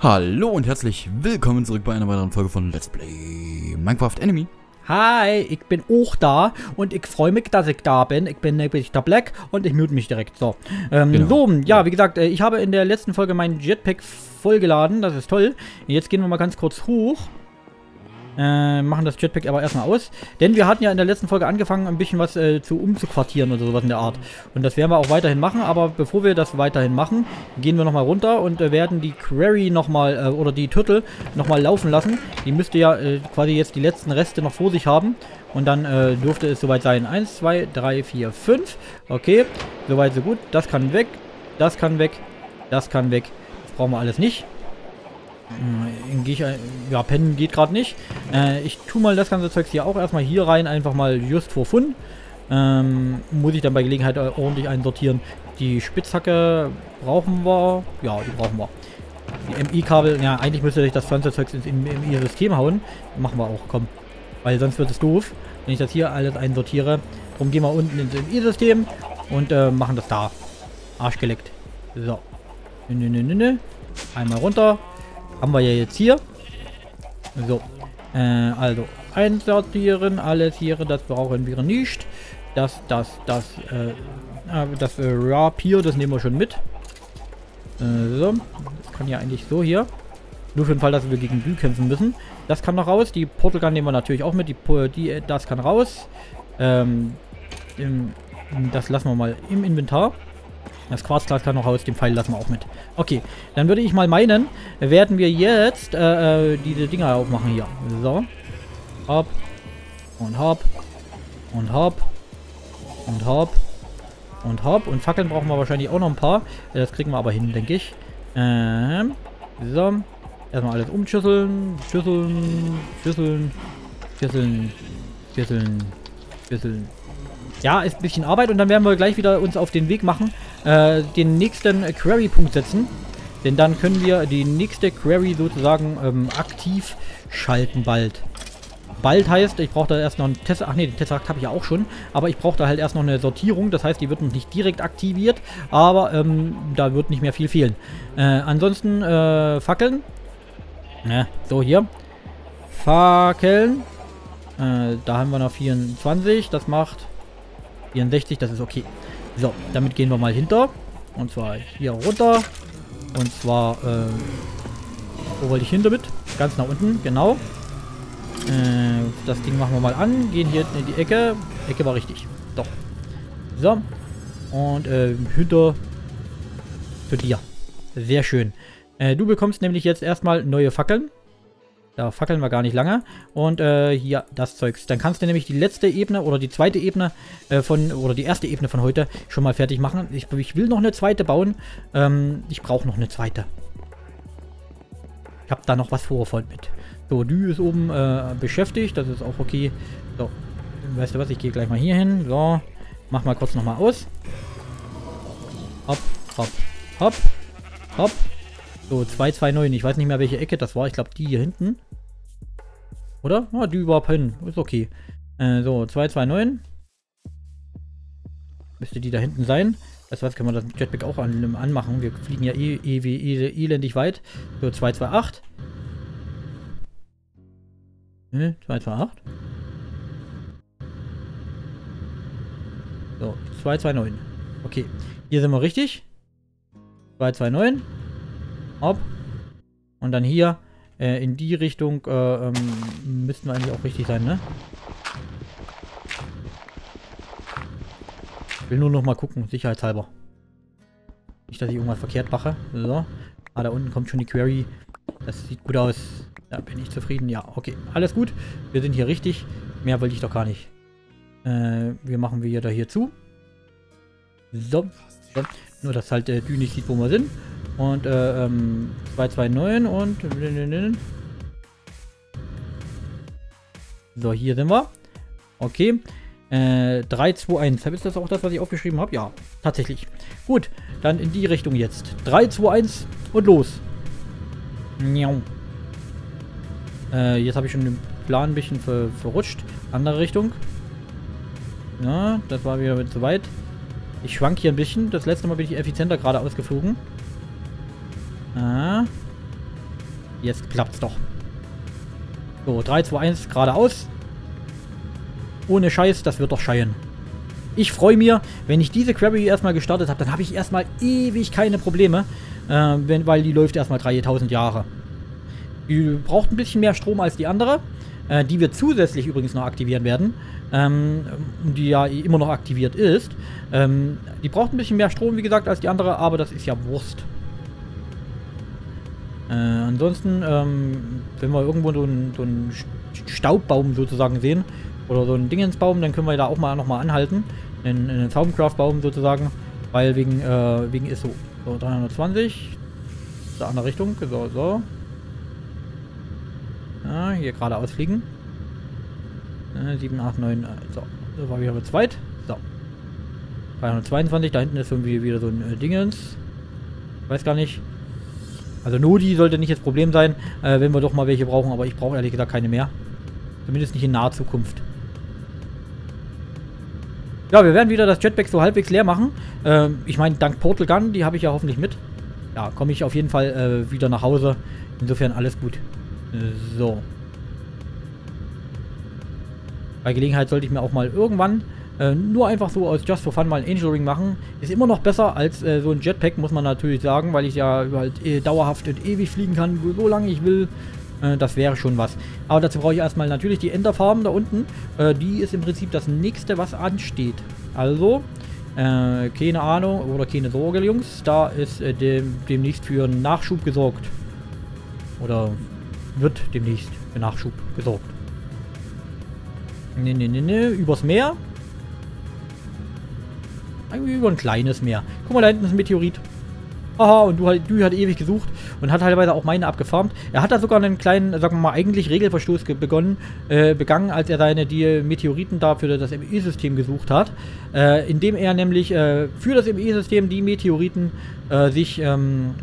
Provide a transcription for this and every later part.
Hallo und herzlich willkommen zurück bei einer weiteren Folge von Let's Play Minecraft Enemy. Hi, ich bin auch da und ich freue mich, dass ich da bin. Ich bin nämlich der Black und ich mute mich direkt. So, ähm, Genau. so ja, wie gesagt, äh, ich habe in der letzten Folge meinen Jetpack vollgeladen. Das ist toll. Jetzt gehen wir mal ganz kurz hoch. Äh, machen das Jetpack aber erstmal aus. Denn wir hatten ja in der letzten Folge angefangen, ein bisschen was äh, zu umzuquartieren oder sowas in der Art. Und das werden wir auch weiterhin machen. Aber bevor wir das weiterhin machen, gehen wir nochmal runter und äh, werden die Query nochmal, äh, oder die Turtle nochmal laufen lassen. Die müsste ja äh, quasi jetzt die letzten Reste noch vor sich haben. Und dann äh, dürfte es soweit sein. 1, 2, 3, 4, 5. Okay, soweit so gut. Das kann weg. Das kann weg. Das kann weg. Das brauchen wir alles nicht. Hm, Gehe ich, ein- ja, pennen geht gerade nicht. Äh, ich tue mal das ganze Zeugs hier auch erstmal hier rein, einfach mal just for fun. Ähm, muss ich dann bei Gelegenheit äh, ordentlich einsortieren. Die Spitzhacke brauchen wir. Ja, die brauchen wir. Die MI-Kabel, ja, eigentlich müsste ich das Pflanzezeugs ins MI-System hauen. Machen wir auch, komm. Weil sonst wird es doof, wenn ich das hier alles einsortiere. Darum gehen wir unten ins MI-System und äh, machen das da. Arsch geleckt. So. Nö, nö, nö, nö. Einmal runter. Haben wir ja jetzt hier. So. Äh, also einsortieren, alles hier, das brauchen wir nicht. Das, das, das, äh, äh, das äh, Rapier, das nehmen wir schon mit. Äh, so. Das kann ja eigentlich so hier. Nur für den Fall, dass wir gegen Bü kämpfen müssen. Das kann noch raus. Die Portal Gun nehmen wir natürlich auch mit. Die, die, äh, das kann raus. Ähm, das lassen wir mal im Inventar. Das Quarzglas kann noch raus, den Pfeil lassen wir auch mit. Okay, dann würde ich mal meinen, werden wir jetzt äh, äh, diese Dinger aufmachen hier. So. Hopp. Und hopp. Und hopp. Und hopp. Und hopp. Und Fackeln brauchen wir wahrscheinlich auch noch ein paar. Äh, Das kriegen wir aber hin, denke ich. Ähm. So. Erstmal alles umschüsseln. Schüsseln. Schüsseln. Schüsseln. Schüsseln. Schüsseln. Ja, ist ein bisschen Arbeit und dann werden wir gleich wieder uns auf den Weg machen, äh, den nächsten Query-Punkt setzen. Denn dann können wir die nächste Query sozusagen ähm, aktiv schalten bald. Bald heißt, ich brauche da erst noch einen Test. Ach nee, den Tesseract habe ich ja auch schon. Aber ich brauche da halt erst noch eine Sortierung. Das heißt, die wird noch nicht direkt aktiviert. Aber ähm, da wird nicht mehr viel fehlen. Äh, ansonsten äh, Fackeln. Ne, so hier. Fackeln. Äh, da haben wir noch 24. Das macht 64. Das ist okay. So, damit gehen wir mal hinter. Und zwar hier runter. Und zwar, äh, wo wollte ich hin damit? Ganz nach unten, genau. Äh, das Ding machen wir mal an. Gehen hier in die Ecke. Ecke war richtig. Doch. So. Und äh, hinter zu dir. Sehr schön. Äh, du bekommst nämlich jetzt erstmal neue Fackeln. Da fackeln wir gar nicht lange. Und äh, hier das Zeugs. Dann kannst du nämlich die letzte Ebene oder die zweite Ebene äh, von, oder die erste Ebene von heute schon mal fertig machen. Ich, ich will noch eine zweite bauen. Ähm, ich brauche noch eine zweite. Ich habe da noch was vor voll mit. So, Dü ist oben äh, beschäftigt. Das ist auch okay. So, weißt du was? Ich gehe gleich mal hier hin. So, mach mal kurz nochmal aus. Hopp, hopp, hopp, hopp. So, 229. Ich weiß nicht mehr, welche Ecke das war. Ich glaube, die hier hinten. Oder? Ah, die überhaupt hin. Ist okay. Äh, so, 229. Müsste die da hinten sein. Du was, können wir das Jetpack auch an, anmachen. Wir fliegen ja eh, eh, eh elendig weit. So, 228. Ne, 228. So, 229. Okay. Hier sind wir richtig. 229. Hopp. Und dann hier äh, in die Richtung äh, ähm, müssten wir eigentlich auch richtig sein, ne? Ich will nur noch mal gucken, sicherheitshalber. Nicht, dass ich irgendwas verkehrt mache. So. Ah, da unten kommt schon die Query. Das sieht gut aus. Da bin ich zufrieden. Ja, okay. Alles gut. Wir sind hier richtig. Mehr wollte ich doch gar nicht. Äh, wir machen wir da hier zu. So. so. Nur, dass halt der Dü nicht sieht, wo wir sind. Und, äh, ähm, 229 und... So, hier sind wir. Okay. Äh, 3, 2, 1. Ist das auch das, was ich aufgeschrieben habe? Ja, tatsächlich. Gut, dann in die Richtung jetzt. 3, 2, 1 und los. Miau. Äh, jetzt habe ich schon den Plan ein bisschen ver verrutscht. Andere Richtung. Ja, das war wieder zu weit. Ich schwank hier ein bisschen. Das letzte Mal bin ich effizienter gerade ausgeflogen. Ah. Jetzt klappt's doch. So, 3, 2, 1, geradeaus. Ohne Scheiß, das wird doch scheien. Ich freue mich, wenn ich diese Query erstmal gestartet habe, dann habe ich erstmal ewig keine Probleme, äh, wenn, weil die läuft erstmal 3000 Jahre. Die braucht ein bisschen mehr Strom als die andere, äh, die wir zusätzlich übrigens noch aktivieren werden, ähm, die ja immer noch aktiviert ist. Ähm, die braucht ein bisschen mehr Strom, wie gesagt, als die andere, aber das ist ja Wurst. Äh, ansonsten, ähm, wenn wir irgendwo so einen, so einen Staubbaum sozusagen sehen, oder so einen Dingensbaum, dann können wir da auch mal nochmal anhalten. Einen, einen Zaumcraft-Baum sozusagen, weil wegen, äh, wegen ist so. So, 320. Der andere Richtung, so, so. Ja, hier geradeaus fliegen. Äh, 7, 8, 9, äh, so. So war wieder mit zweit. So. 322, da hinten ist irgendwie wieder so ein äh, Dingens. Weiß gar nicht. Also Nodi sollte nicht das Problem sein, äh, wenn wir doch mal welche brauchen, aber ich brauche ehrlich gesagt keine mehr. Zumindest nicht in naher Zukunft. Ja, wir werden wieder das Jetpack so halbwegs leer machen. Ähm, ich meine, dank Portal Gun, die habe ich ja hoffentlich mit. Ja, komme ich auf jeden Fall äh, wieder nach Hause. Insofern alles gut. So. Bei Gelegenheit sollte ich mir auch mal irgendwann äh, nur einfach so aus Just for Fun mal ein Angel Ring machen. Ist immer noch besser als äh, so ein Jetpack, muss man natürlich sagen, weil ich ja halt äh, dauerhaft und ewig fliegen kann, so lange ich will. Äh, das wäre schon was. Aber dazu brauche ich erstmal natürlich die Enderfarm da unten. Äh, die ist im Prinzip das nächste, was ansteht. Also, äh, keine Ahnung oder keine Sorge, Jungs. Da ist dem, demnächst für Nachschub gesorgt. Oder wird demnächst für Nachschub gesorgt. Ne, ne, ne, ne. Übers Meer über ein kleines Meer. Guck mal, da hinten ist ein Meteorit. Haha, und du, du hat ewig gesucht und hat teilweise auch meine abgefarmt. Er hat da sogar einen kleinen, sagen wir mal, eigentlich Regelverstoß begonnen, äh, begangen, als er seine die Meteoriten da für das ME-System gesucht hat. Äh, indem er nämlich äh, für das ME-System die Meteoriten äh, sich ähm,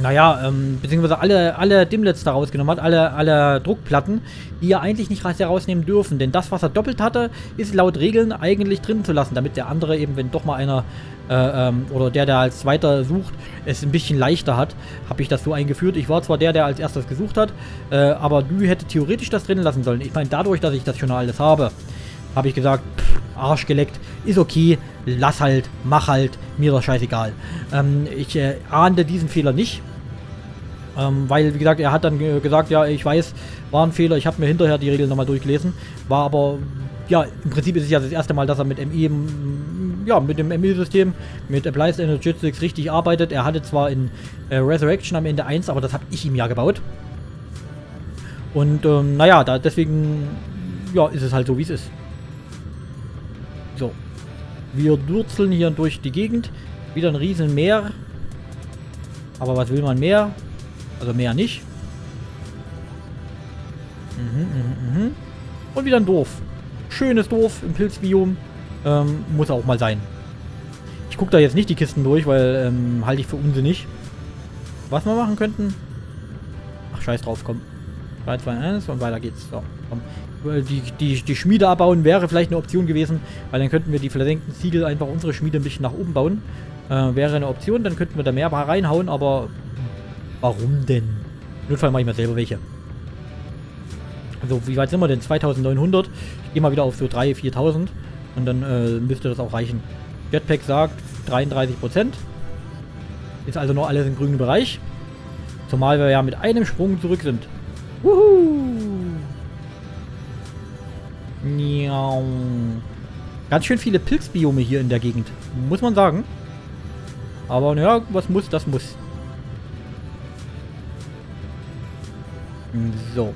naja, ähm, beziehungsweise alle, alle Dimlets da rausgenommen hat, alle, alle Druckplatten, die er eigentlich nicht herausnehmen dürfen. Denn das, was er doppelt hatte, ist laut Regeln eigentlich drin zu lassen, damit der andere eben, wenn doch mal einer äh, ähm, oder der, der als zweiter sucht, es ein bisschen leichter hat, habe ich das so eingeführt. Ich war zwar der, der als erstes gesucht hat, äh, aber du hätte theoretisch das drin lassen sollen. Ich meine, dadurch, dass ich das schon alles habe, habe ich gesagt, pff, Arsch geleckt, ist okay, lass halt, mach halt, mir doch scheißegal. Ähm, ich äh, ahnte diesen Fehler nicht. Ähm, weil, wie gesagt, er hat dann gesagt, ja, ich weiß, war ein Fehler, ich habe mir hinterher die Regeln nochmal durchgelesen. War aber, ja, im Prinzip ist es ja das erste Mal, dass er mit ME, ja, mit dem ME-System, mit Applied Energetics richtig arbeitet. Er hatte zwar in äh, Resurrection am Ende 1, aber das habe ich ihm ja gebaut. Und, ähm, naja, da deswegen, ja, ist es halt so, wie es ist. So. Wir durzeln hier durch die Gegend. Wieder ein riesen Meer. Aber was will man mehr? Also mehr nicht. Mhm, mhm, mhm. Und wieder ein Dorf. Schönes Dorf im Pilzbiom. Ähm, muss auch mal sein. Ich gucke da jetzt nicht die Kisten durch, weil ähm, halte ich für unsinnig. Was wir machen könnten? Ach, scheiß drauf, komm. 3, 2, 1 und weiter geht's. So, komm. Die, die, die Schmiede abbauen wäre vielleicht eine Option gewesen, weil dann könnten wir die versenkten Ziegel einfach unsere Schmiede ein bisschen nach oben bauen. Äh, wäre eine Option, dann könnten wir da mehr reinhauen, aber warum denn? Im Notfall mache ich mal selber welche. Also, wie weit sind wir denn? 2900. Ich gehe mal wieder auf so 3.000, 4.000 und dann äh, müsste das auch reichen. Jetpack sagt 33%. Ist also noch alles im grünen Bereich. Zumal wir ja mit einem Sprung zurück sind. Wuhu! Ganz schön viele Pilzbiome hier in der Gegend. Muss man sagen. Aber naja, was muss, das muss. So.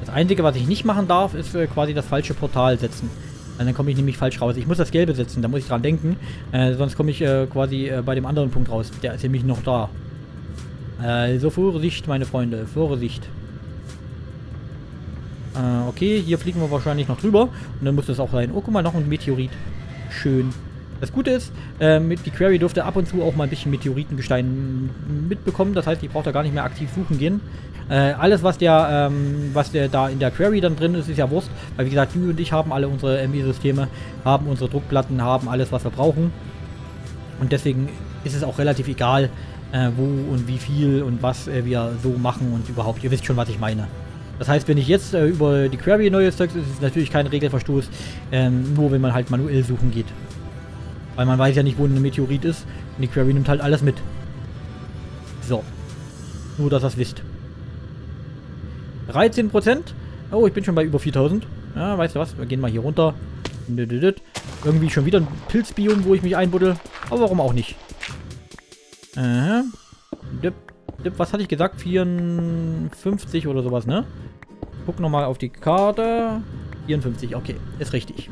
Das Einzige, was ich nicht machen darf, ist äh, quasi das falsche Portal setzen. Dann komme ich nämlich falsch raus. Ich muss das Gelbe setzen, da muss ich dran denken. Äh, sonst komme ich äh, quasi äh, bei dem anderen Punkt raus. Der ist nämlich noch da. Also Vorsicht, meine Freunde. Vorsicht. Äh, okay, hier fliegen wir wahrscheinlich noch drüber. Und dann muss das auch sein. Oh, guck mal, noch ein Meteorit. Schön. Das Gute ist, äh, die Query dürfte ab und zu auch mal ein bisschen Meteoritengestein mitbekommen. Das heißt, ich brauche da gar nicht mehr aktiv suchen gehen. Äh, alles, was der, ähm, was der da in der Query dann drin ist, ist ja Wurst. Weil wie gesagt, du und ich haben alle unsere ME-Systeme, haben unsere Druckplatten, haben alles, was wir brauchen. Und deswegen ist es auch relativ egal, äh, wo und wie viel und was äh, wir so machen und überhaupt. Ihr wisst schon, was ich meine. Das heißt, wenn ich jetzt äh, über die Query neues Zeug, ist es natürlich kein Regelverstoß, ähm, nur wenn man halt manuell suchen geht. Weil man weiß ja nicht, wo ein Meteorit ist und die Query nimmt halt alles mit. So. Nur, dass ihr das wisst. 13%. Oh, ich bin schon bei über 4000. Ja, weißt du was? Wir gehen mal hier runter. Irgendwie schon wieder ein Pilzbiom, wo ich mich einbuddel. Aber warum auch nicht? Dip, dip, was hatte ich gesagt? 54 oder sowas, ne? Guck nochmal auf die Karte. 54, okay. Ist richtig.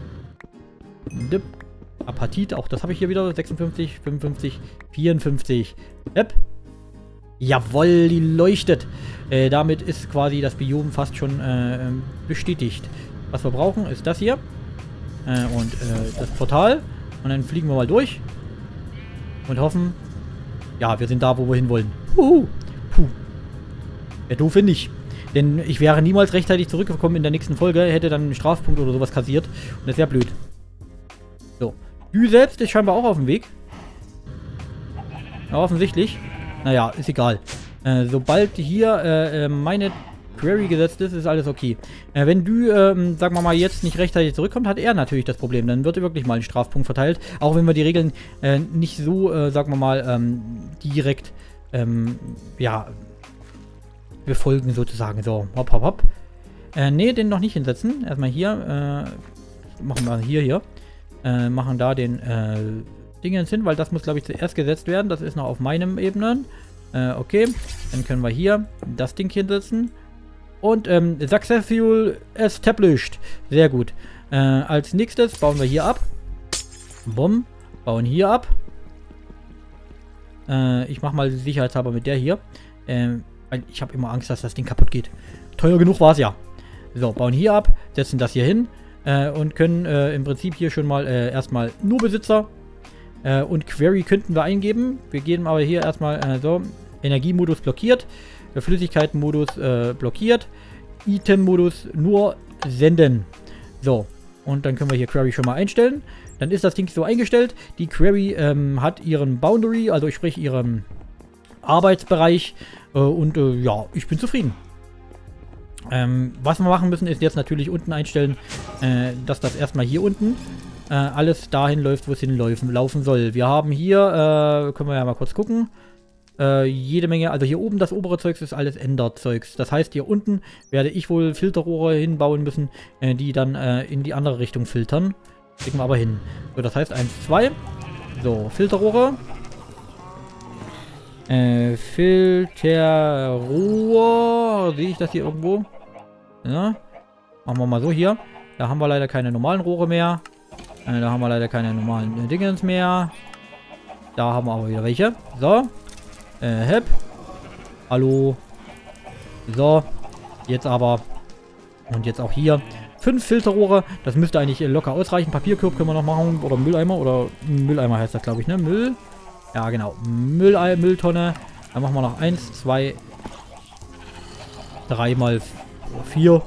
Dip. Apatit, auch das habe ich hier wieder. 56, 55, 54. Yep. Jawoll, die leuchtet. Äh, damit ist quasi das Biom fast schon äh, bestätigt. Was wir brauchen, ist das hier. Äh, und äh, das Portal. Und dann fliegen wir mal durch. Und hoffen, ja, wir sind da, wo wir hinwollen. Puh. Puh. Wäre doof, finde ich. Denn ich wäre niemals rechtzeitig zurückgekommen in der nächsten Folge, hätte dann einen Strafpunkt oder sowas kassiert. Und das wäre blöd. So. Dü selbst ist scheinbar auch auf dem Weg. Ja, offensichtlich. Naja, ist egal. Äh, sobald hier äh, äh, meine Query gesetzt ist, ist alles okay. Äh, wenn du, ähm, sagen wir mal, jetzt nicht rechtzeitig zurückkommt, hat er natürlich das Problem. Dann wird wirklich mal ein Strafpunkt verteilt. Auch wenn wir die Regeln äh, nicht so, äh, sagen wir mal, ähm, direkt, ähm, ja, befolgen sozusagen. So, hopp, hopp, hopp. Äh, nee, den noch nicht hinsetzen. Erstmal hier, äh, machen wir hier, hier. Äh, machen da den, äh, Dingens hin, weil das muss, glaube ich, zuerst gesetzt werden. Das ist noch auf meinem Ebenen. Äh, okay, dann können wir hier das Ding hinsetzen. Und ähm, Successful Established. Sehr gut. Äh, als nächstes bauen wir hier ab. Bumm. Bauen hier ab. Äh, ich mache mal sicherheitshalber mit der hier. Ähm, ich habe immer Angst, dass das Ding kaputt geht. Teuer genug war es ja. So, bauen hier ab, setzen das hier hin äh, und können äh, im Prinzip hier schon mal äh, erstmal nur Besitzer äh, und Query könnten wir eingeben. Wir geben aber hier erstmal äh, so, Energiemodus blockiert, Flüssigkeitenmodus äh, blockiert, Item-Modus nur senden. So, und dann können wir hier Query schon mal einstellen. Dann ist das Ding so eingestellt. Die Query ähm, hat ihren Boundary, also sprich ihren Arbeitsbereich. Äh, und äh, ja, ich bin zufrieden. Ähm, was wir machen müssen, ist jetzt natürlich unten einstellen, äh, dass das erstmal hier unten äh, alles dahin läuft, wo es hinlaufen laufen soll. Wir haben hier, äh, können wir ja mal kurz gucken, äh, jede Menge, also hier oben das obere Zeugs ist alles Enderzeugs. Das heißt, hier unten werde ich wohl Filterrohre hinbauen müssen, die dann in die andere Richtung filtern. Kriegen wir aber hin. So, das heißt 1, 2. So, Filterrohre. Äh, Filterrohr. Sehe ich das hier irgendwo? Ja. Machen wir mal so hier. Da haben wir leider keine normalen Rohre mehr. Äh, da haben wir leider keine normalen äh, Dingens mehr. Da haben wir aber wieder welche. So. Äh, hep. Hallo. So. Jetzt aber. Und jetzt auch hier. Fünf Filterrohre. Das müsste eigentlich locker ausreichen. Papierkorb können wir noch machen. Oder Mülleimer. Oder Mülleimer heißt das, glaube ich, ne? Müll. Ja, genau. Müll Mülltonne. Dann machen wir noch eins, zwei, drei mal vier.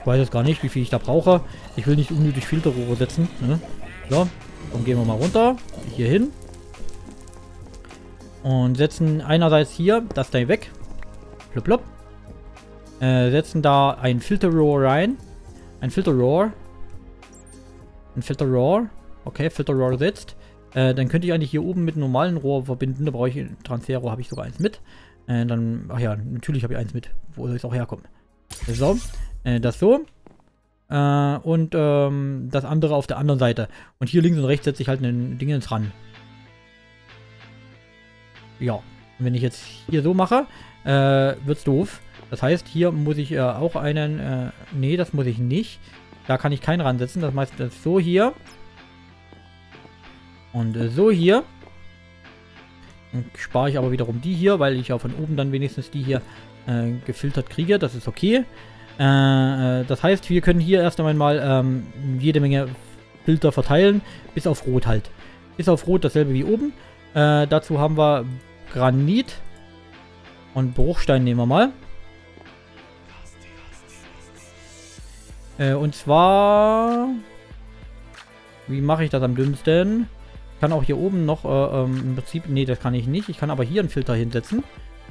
Ich weiß jetzt gar nicht, wie viel ich da brauche. Ich will nicht unnötig Filterrohre setzen. Ne? So, dann gehen wir mal runter. Hier hin. Und setzen einerseits hier das da weg. Blub, blub. Äh, setzen da ein Filterrohr rein. Ein Filterrohr. Ein Filterrohr. Okay, Filterrohr setzt. Äh, dann könnte ich eigentlich hier oben mit einem normalen Rohr verbinden. Da brauche ich ein Transferrohr, habe ich sogar eins mit. Äh, dann, ach ja, natürlich habe ich eins mit. Wo soll es auch herkommen? So, äh, das so. Äh, und ähm, das andere auf der anderen Seite. Und hier links und rechts setze ich halt ein Ding ins ran. Ja. Und wenn ich jetzt hier so mache, äh, wird's doof. Das heißt, hier muss ich äh, auch einen, äh, nee, das muss ich nicht. Da kann ich keinen ransetzen. Das heißt, das so hier. Und äh, so hier. Dann spare ich aber wiederum die hier, weil ich ja von oben dann wenigstens die hier äh, gefiltert kriege. Das ist okay. Äh, äh, das heißt, wir können hier erst einmal ähm, jede Menge Filter verteilen, bis auf Rot halt. Bis auf Rot dasselbe wie oben. Äh, dazu haben wir Granit und Bruchstein nehmen wir mal. Äh, und zwar... Wie mache ich das am dümmsten? Ich kann auch hier oben noch, äh, ähm, im Prinzip, nee, das kann ich nicht. Ich kann aber hier einen Filter hinsetzen.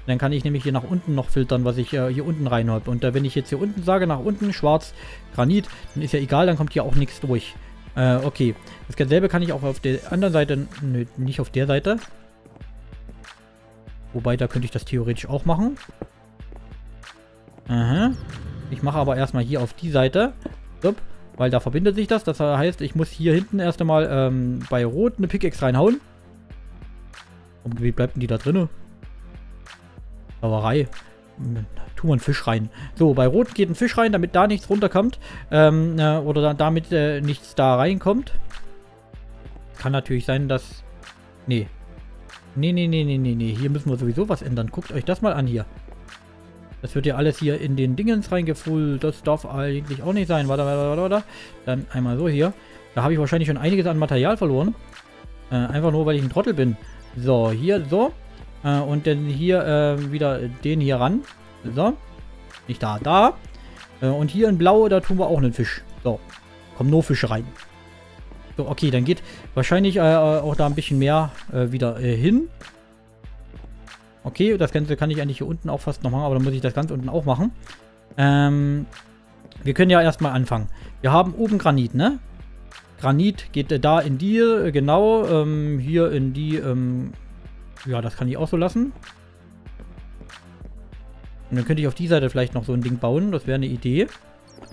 Dann kann ich nämlich hier nach unten noch filtern, was ich äh, hier unten rein habe. Und äh, wenn ich jetzt hier unten sage, nach unten, schwarz, Granit, dann ist ja egal, dann kommt hier auch nichts durch. Äh, okay. Dasselbe kann ich auch auf der anderen Seite, nö, nicht auf der Seite. Wobei, da könnte ich das theoretisch auch machen. Aha. Ich mache aber erstmal hier auf die Seite. Upp, weil da verbindet sich das. Das heißt, ich muss hier hinten erst einmal ähm, bei Rot eine Pickaxe reinhauen. Und wie bleibt denn die da drinne? Sauerei. Tu mal einen Fisch rein. So, bei Rot geht ein Fisch rein, damit da nichts runterkommt. Ähm, äh, oder da, damit äh, nichts da reinkommt. Kann natürlich sein, dass... Nee. Nee, nee, nee, nee, nee, nee. Hier müssen wir sowieso was ändern. Guckt euch das mal an hier. Das wird ja alles hier in den Dingens reingefüllt. Das darf eigentlich auch nicht sein. Warte, warte, warte, warte. Dann einmal so hier. Da habe ich wahrscheinlich schon einiges an Material verloren. Äh, einfach nur, weil ich ein Trottel bin. So, hier, so. Äh, und dann hier äh, wieder den hier ran. So. Nicht da, da. Äh, und hier in blau, da tun wir auch einen Fisch. So. Kommen nur Fische rein. So, okay, dann geht wahrscheinlich äh, auch da ein bisschen mehr äh, wieder äh, hin. Okay, das Ganze kann ich eigentlich hier unten auch fast noch machen, aber dann muss ich das ganz unten auch machen. Ähm, wir können ja erstmal anfangen. Wir haben oben Granit, ne? Granit geht da in die, genau, ähm, hier in die, ähm, ja, das kann ich auch so lassen. Und dann könnte ich auf die Seite vielleicht noch so ein Ding bauen. Das wäre eine Idee.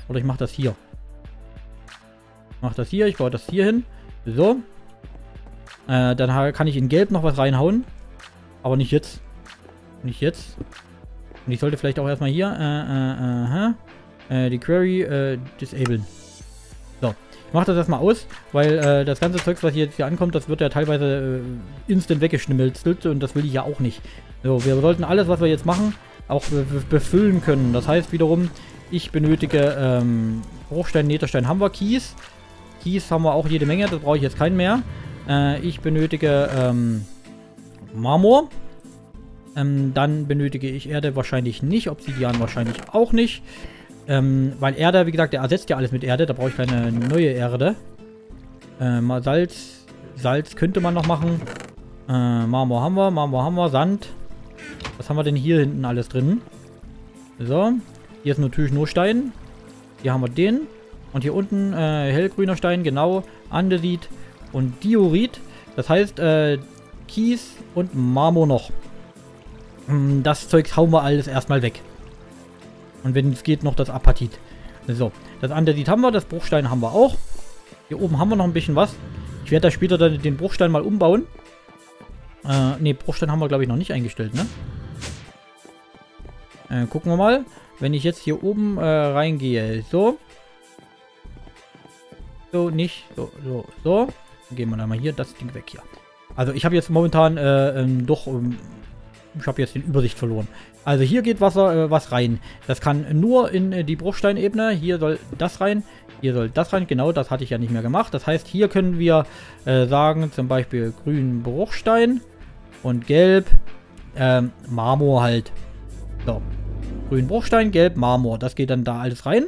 Oder ich mache das hier. Ich mache das hier. Ich baue das hier hin. So. Äh, dann kann ich in Gelb noch was reinhauen. Aber nicht jetzt. Nicht jetzt. Und ich sollte vielleicht auch erstmal hier äh, äh, äh, die Query äh, disablen. So. Ich mache das erstmal aus, weil äh, das ganze Zeugs, was jetzt hier ankommt, das wird ja teilweise äh, instant weggeschnimmelt und das will ich ja auch nicht. So, wir sollten alles, was wir jetzt machen, auch befüllen können. Das heißt wiederum, ich benötige ähm, Bruchstein, Netherstein haben wir, Kies. Kies haben wir auch jede Menge, das brauche ich jetzt keinen mehr. Äh, ich benötige ähm, Marmor. Ähm, dann benötige ich Erde wahrscheinlich nicht, Obsidian wahrscheinlich auch nicht. Ähm, weil Erde, wie gesagt, der ersetzt ja alles mit Erde, da brauche ich keine neue Erde. Äh, mal Salz. Salz könnte man noch machen. Äh, Marmor haben wir, Marmor haben wir, Sand. Was haben wir denn hier hinten alles drin? So. Hier ist natürlich nur Stein. Hier haben wir den. Und hier unten äh, hellgrüner Stein, genau. Andesit und Diorit. Das heißt, äh, Kies und Marmor noch. Hm, das Zeug hauen wir alles erstmal weg. Und wenn es geht, noch das Apatit. So, das Andesit haben wir, das Bruchstein haben wir auch. Hier oben haben wir noch ein bisschen was. Ich werde da später dann den Bruchstein mal umbauen. Äh, ne, Bruchstein haben wir, glaube ich, noch nicht eingestellt, ne? Äh, gucken wir mal. Wenn ich jetzt hier oben äh, reingehe, so. So, nicht, so, so, so. Dann gehen wir dann mal hier das Ding weg hier. Also ich habe jetzt momentan äh, ähm, doch ähm, ich habe jetzt die Übersicht verloren. Also hier geht Wasser, äh, was rein. Das kann nur in äh, die Bruchsteinebene. Hier soll das rein. Hier soll das rein. Genau, das hatte ich ja nicht mehr gemacht. Das heißt, hier können wir äh, sagen, zum Beispiel grün Bruchstein und gelb ähm, Marmor halt. So. Grün Bruchstein, gelb Marmor. Das geht dann da alles rein.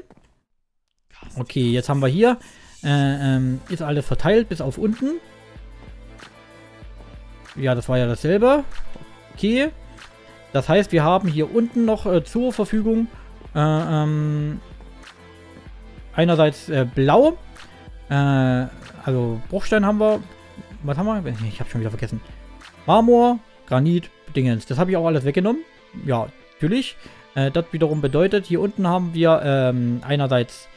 Okay, jetzt haben wir hier. Äh, ähm, ist alles verteilt bis auf unten. Ja, das war ja dasselbe. Okay. Das heißt, wir haben hier unten noch äh, zur Verfügung äh, ähm, einerseits äh, blau. Äh, also Bruchstein haben wir. Was haben wir? Ich habe schon wieder vergessen. Marmor, Granit, Dingens. Das habe ich auch alles weggenommen. Ja, natürlich. Äh, das wiederum bedeutet, hier unten haben wir ähm, einerseits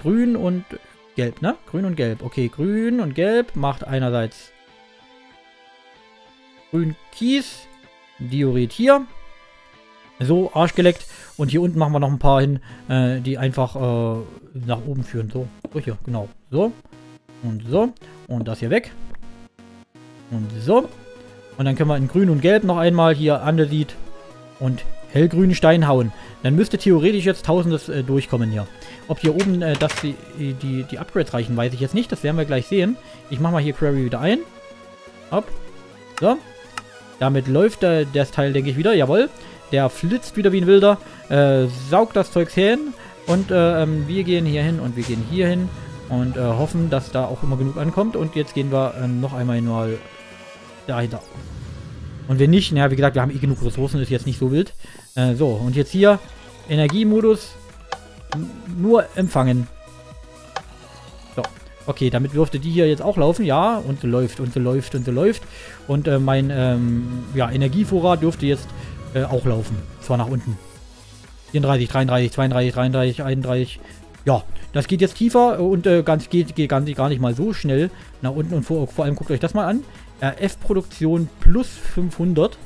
grün und gelb, ne? Grün und gelb. Okay, grün und gelb macht einerseits grün Kies, Diorit hier. So, arschgeleckt. Und hier unten machen wir noch ein paar hin, äh, die einfach äh, nach oben führen. So, so hier, genau. So. Und so. Und das hier weg. Und so. Und dann können wir in grün und gelb noch einmal hier Andesit und hellgrünen Stein hauen. Dann müsste theoretisch jetzt tausendes äh, durchkommen hier. Ob hier oben äh, das die, die, die Upgrades reichen, weiß ich jetzt nicht. Das werden wir gleich sehen. Ich mache mal hier Query wieder ein. Hopp. So. Damit läuft äh, das Teil, denke ich, wieder. Jawohl. Der flitzt wieder wie ein Wilder. Äh, saugt das Zeugs hin. Und äh, ähm, wir gehen hier hin und wir gehen hier hin. Und äh, hoffen, dass da auch immer genug ankommt. Und jetzt gehen wir ähm, noch einmal mal dahinter. Und wenn nicht, naja, wie gesagt, wir haben eh genug Ressourcen, ist jetzt nicht so wild. Äh, so, und jetzt hier Energiemodus nur empfangen. So, okay, damit dürfte die hier jetzt auch laufen, ja, und sie läuft und sie läuft und sie läuft. Und äh, mein ähm, ja, Energievorrat dürfte jetzt äh, auch laufen. Zwar nach unten. 34, 33, 32, 33, 31. Ja, das geht jetzt tiefer und äh, ganz, geht, geht gar, gar nicht mal so schnell nach unten. Und vor, vor allem guckt euch das mal an. RF-Produktion plus 500.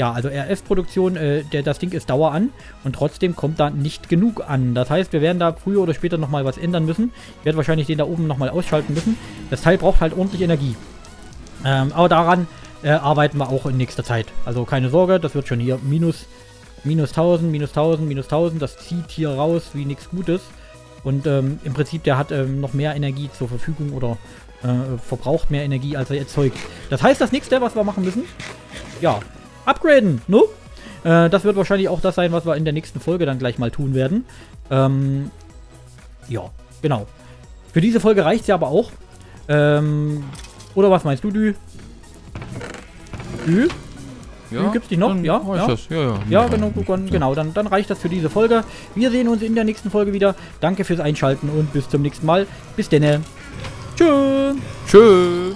Ja, also RF-Produktion, äh, das Ding ist Dauer an und trotzdem kommt da nicht genug an. Das heißt, wir werden da früher oder später nochmal was ändern müssen. Ich werde wahrscheinlich den da oben nochmal ausschalten müssen. Das Teil braucht halt ordentlich Energie. Ähm, aber daran äh, arbeiten wir auch in nächster Zeit. Also keine Sorge, das wird schon hier minus, minus 1000, minus 1000, minus 1000. Das zieht hier raus wie nichts Gutes. Und ähm, im Prinzip, der hat ähm, noch mehr Energie zur Verfügung oder äh, verbraucht mehr Energie, als er erzeugt. Das heißt, das nächste, was wir machen müssen, ja, upgraden, ne? Äh, das wird wahrscheinlich auch das sein, was wir in der nächsten Folge dann gleich mal tun werden. Ähm, ja, genau. Für diese Folge reicht ja aber auch. Ähm, oder was meinst du, Dü? Dü? Ja, Dü gibt's dich noch? Ja, ja. Das. ja, ja. Ja, genau, genau. Dann, dann reicht das für diese Folge. Wir sehen uns in der nächsten Folge wieder. Danke fürs Einschalten und bis zum nächsten Mal. Bis denne. Tschö. Tschö.